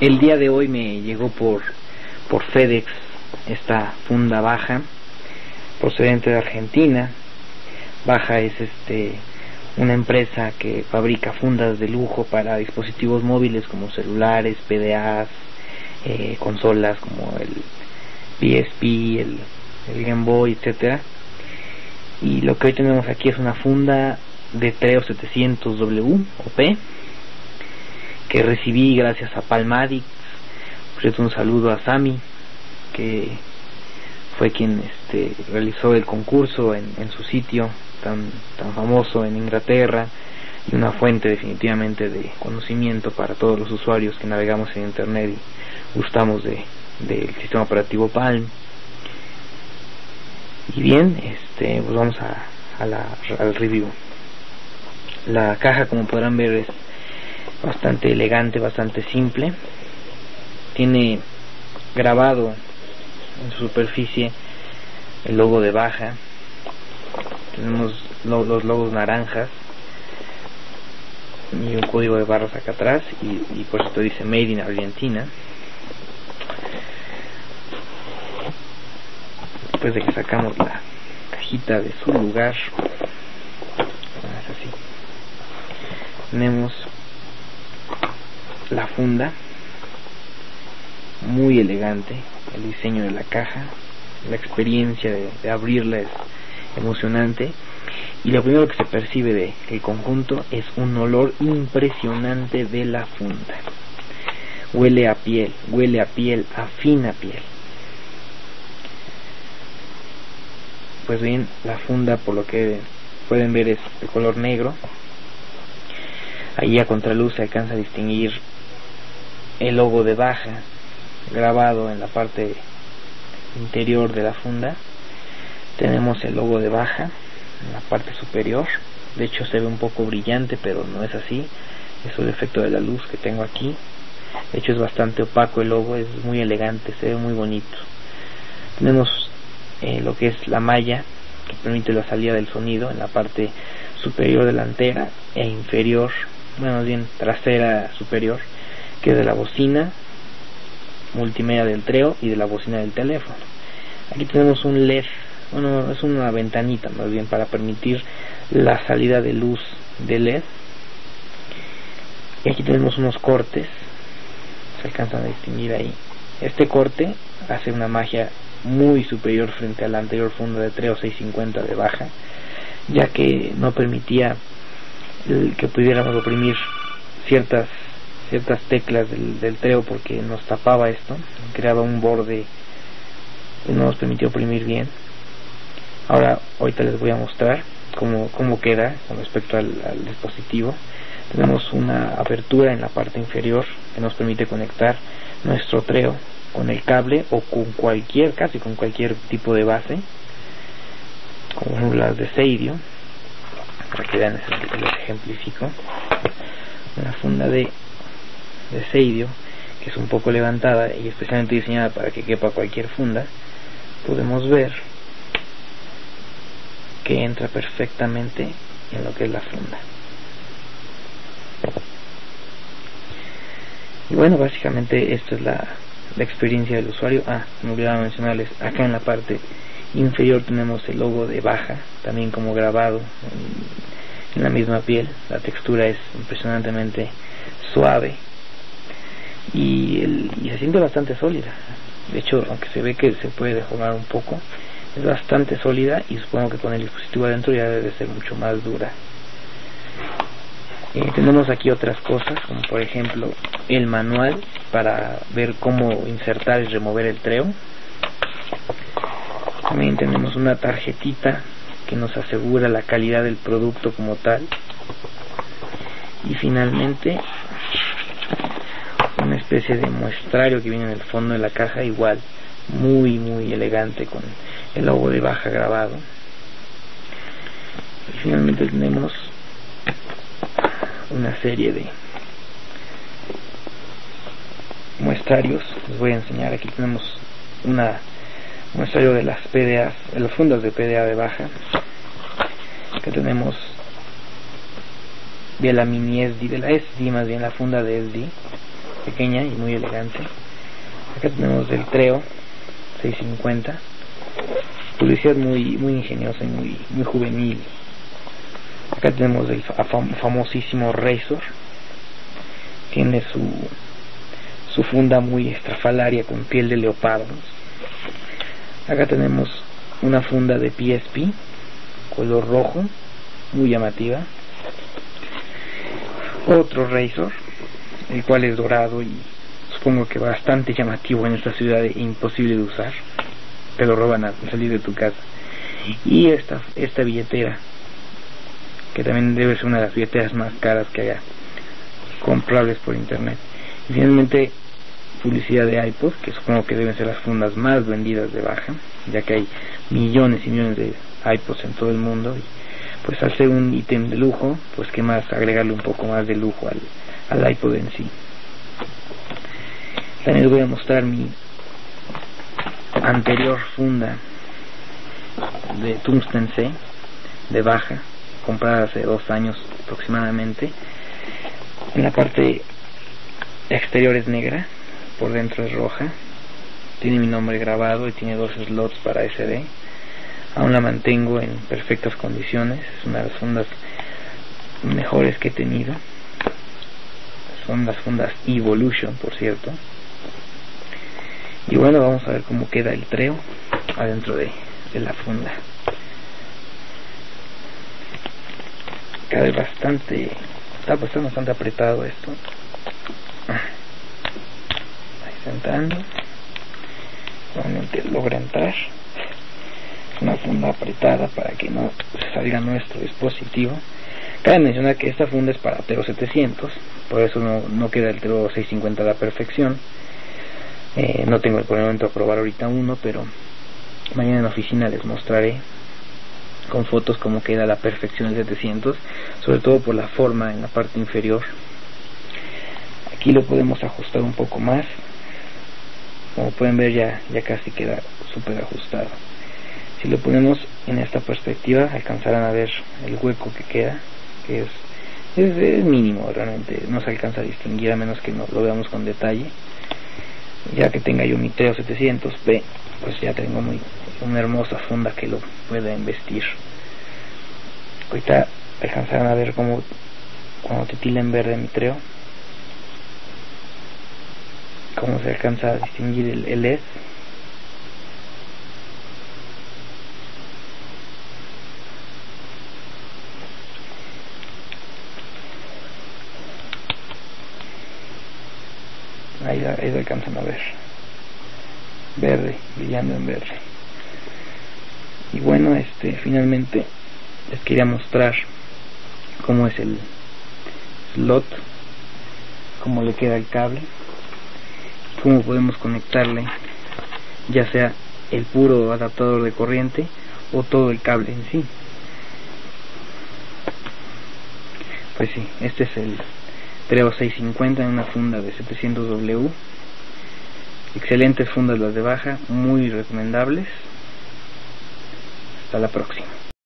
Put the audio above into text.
El día de hoy me llegó por, por FedEx esta funda baja procedente de Argentina. Baja es este una empresa que fabrica fundas de lujo para dispositivos móviles como celulares, PDAs, eh, consolas como el PSP, el, el Game Boy, etcétera. Y lo que hoy tenemos aquí es una funda de Treo 700W o P que recibí gracias a Palmadix. Por un saludo a Sami, que fue quien este, realizó el concurso en, en su sitio tan, tan famoso en Inglaterra y una fuente definitivamente de conocimiento para todos los usuarios que navegamos en Internet y gustamos de, del sistema operativo Palm. Y bien, este, pues vamos a, a la, al review. La caja, como podrán ver, es bastante elegante, bastante simple. Tiene grabado en su superficie el logo de baja. Tenemos los logos naranjas y un código de barras acá atrás y, por esto dice Made in Argentina. Después de que sacamos la cajita de su lugar, así, tenemos la funda muy elegante el diseño de la caja la experiencia de, abrirla es emocionante y lo primero que se percibe de el conjunto es un olor impresionante de la funda. Huele a piel huele a piel a fina piel. Pues bien la funda por lo que pueden ver es de color negro. Ahí a contraluz se alcanza a distinguir el logo de baja grabado en la parte interior de la funda. Tenemos el logo de baja en la parte superior. De hecho se ve un poco brillante pero no es así. Es el efecto de la luz que tengo aquí. De hecho es bastante opaco el logo es muy elegante se ve muy bonito. Tenemos eh, lo que es la malla que permite la salida del sonido en la parte superior delantera e inferior bueno bien trasera superior que de la bocina multimedia del treo y de la bocina del teléfono. Aquí tenemos un LED, bueno, es una ventanita más bien para permitir la salida de luz de LED. Y aquí tenemos unos cortes, se alcanzan a distinguir ahí. Este corte hace una magia muy superior frente a la anterior funda de Treo 650 de baja, ya que no permitía que pudiéramos oprimir ciertas ciertas teclas del, del treo porque nos tapaba esto, creaba un borde y no nos permitió oprimir bien. Ahora, ahorita les voy a mostrar cómo, cómo queda con respecto al, al dispositivo. Tenemos una apertura en la parte inferior que nos permite conectar nuestro treo con el cable o con cualquier, casi con cualquier tipo de base, como las de Seidio, para que vean, les ejemplifico. Una funda de de Seidio, que es un poco levantada y especialmente diseñada para que quepa cualquier funda, podemos ver que entra perfectamente en lo que es la funda. Y bueno, básicamente esto es la, la experiencia del usuario. Ah, me olvidaba mencionarles, acá en la parte inferior tenemos el logo de baja, también como grabado en la misma piel. La textura es impresionantemente suave y, el, y se siente bastante sólida. De hecho, aunque se ve que se puede deformar un poco, es bastante sólida y supongo que con el dispositivo adentro ya debe ser mucho más dura. Eh, tenemos aquí otras cosas, como por ejemplo el manual para ver cómo insertar y remover el treo. También tenemos una tarjetita que nos asegura la calidad del producto como tal. Y finalmente especie de muestrario que viene en el fondo de la caja igual muy muy elegante con el logo de baja grabado. Y finalmente tenemos una serie de muestrarios. Les voy a enseñar aquí tenemos una muestrario de las PDA de las fundas de PDA de baja. Que tenemos de la mini SD de la SD más bien la funda de SD pequeña y muy elegante. Acá tenemos el Treo 650, publicidad muy muy ingeniosa y muy muy juvenil. Acá tenemos el famosísimo Razor, tiene su su funda muy estrafalaria con piel de leopardo. Acá tenemos una funda de PSP, color rojo, muy llamativa. Otro Razor, el cual es dorado y supongo que bastante llamativo en esta ciudad e imposible de usar. Te lo roban al salir de tu casa. Y esta, esta billetera, que también debe ser una de las billeteras más caras que haya comprables por internet. Y finalmente publicidad de iPod, que supongo que deben ser las fundas más vendidas de baja, ya que hay millones y millones de iPods en todo el mundo. Y pues al ser un ítem de lujo, pues que más agregarle un poco más de lujo al, al iPod en sí. También les voy a mostrar mi anterior funda de Tungsten C de baja, comprada hace dos años aproximadamente. En la parte exterior es negra por dentro es roja. Tiene mi nombre grabado y tiene dos slots para SD. Aún la mantengo en perfectas condiciones. Es una de las fundas mejores que he tenido. Son las fundas Evolution, por cierto. Y bueno, vamos a ver cómo queda el treo adentro de, la funda. Cabe bastante, está bastante apretado esto. Entrando. Nuevamente logra entrar. Una funda apretada para que no salga nuestro dispositivo. Cabe mencionar que esta funda es para Tero 700 por eso no, no queda el Tero 650 a la perfección. Eh, no tengo el momento a probar ahorita uno pero mañana en la oficina les mostraré con fotos cómo queda la perfección del 700 sobre todo por la forma en la parte inferior. Aquí lo podemos ajustar un poco más. Como pueden ver ya, ya casi queda súper ajustado. Si lo ponemos en esta perspectiva alcanzarán a ver el hueco que queda que es, es, mínimo realmente. No se alcanza a distinguir a menos que no lo veamos con detalle. Ya que tenga yo mi Treo 700p pues ya tengo muy una hermosa funda que lo pueda investir ahorita alcanzarán a ver como cuando titila en verde mi Treo cómo se alcanza a distinguir el, el LED ahí, lo alcanzan a ver. Verde brillando en verde. Y bueno este finalmente les quería mostrar cómo es el slot cómo le queda el cable cómo podemos conectarle ya sea el puro adaptador de corriente o todo el cable en sí. Pues sí, este es el Treo 650 en una funda de 700W excelentes fundas las de baja muy recomendables. Hasta la próxima